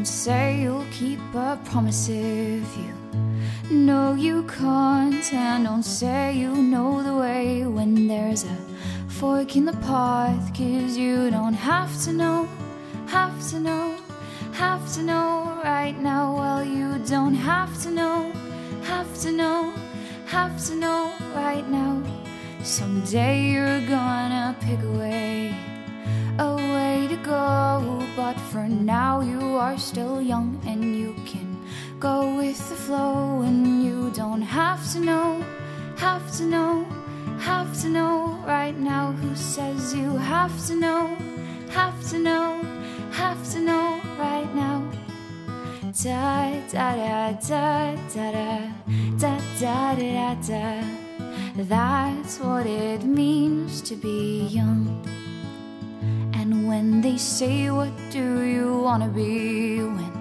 Don't say you'll keep a promise if you know you can't. And don't say you know the way when there's a fork in the path. Cause you don't have to know, have to know, have to know right now. Well, you don't have to know, have to know, have to know right now. Someday you're gonna pick away a way to go. But for now, are still young and you can go with the flow. And you don't have to know, have to know, have to know right now. Who says you have to know, have to know, have to know right now? Da da da da da da da da da da. That's what it means to be young. When they say, What do you wanna be when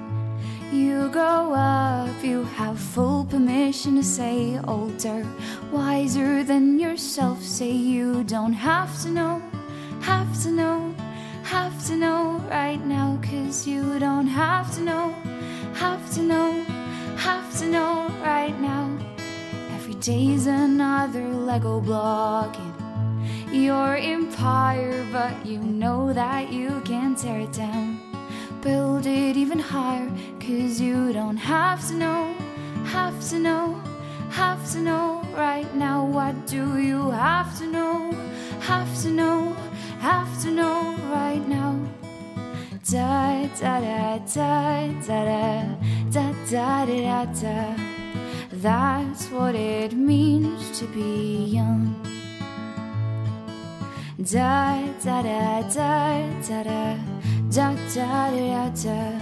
you grow up? You have full permission to say older, wiser than yourself. Say you don't have to know, have to know, have to know right now. Cause you don't have to know, have to know, have to know right now. Every day's another Lego block your empire, but you know that you can tear it down. Build it even higher, cause you don't have to know, have to know, have to know right now. What do you have to know, have to know, have to know right now? Da da da da da da da da da da. That's what it means to be. Da da da da da da da da da da.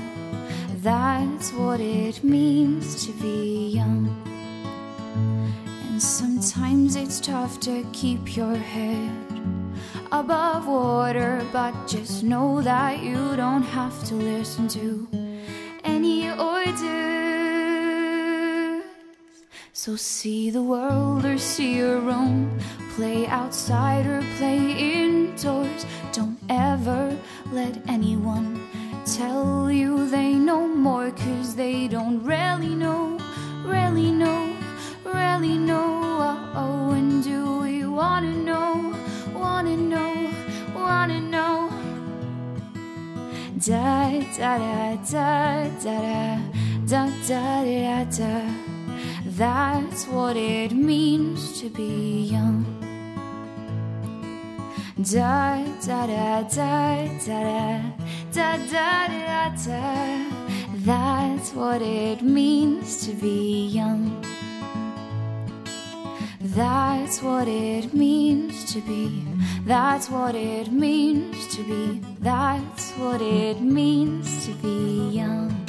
That's what it means to be young. And sometimes it's tough to keep your head above water, but just know that you don't have to listen to any orders. So see the world or see your own. Play outside or play indoors. Don't ever let anyone tell you they know more, cause they don't really know, really know, really know. Oh, and do we wanna know, wanna know, wanna know? Da da da da da da da da da. That's what it means to be young. Da da da da da da da da da. da. That's what it means to be young. That's what it means to be. That's what it means to be. That's what it means to be young.